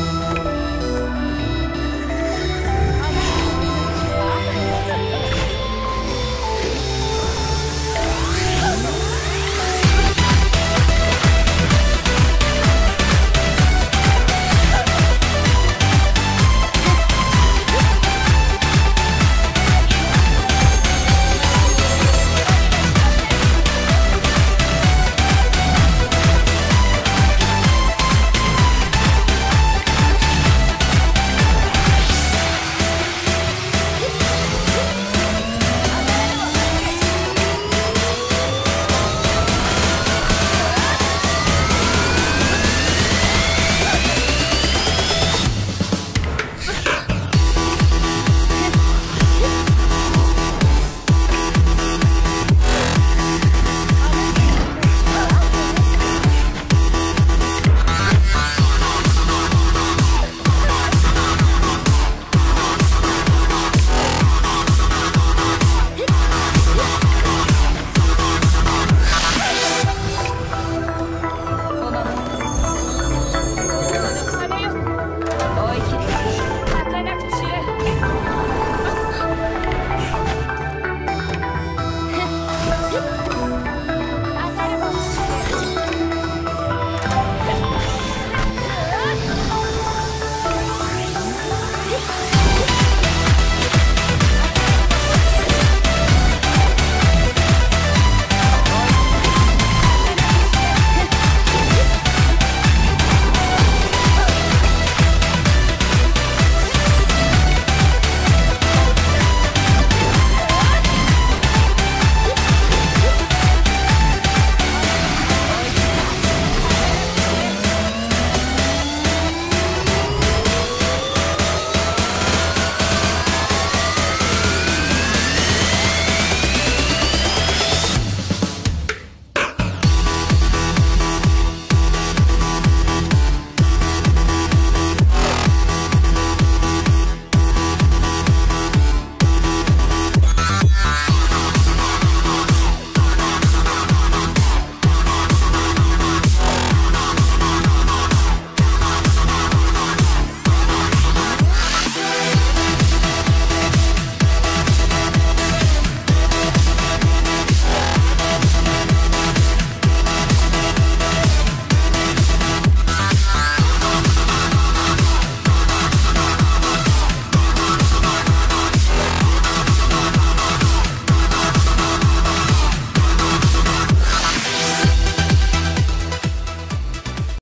you.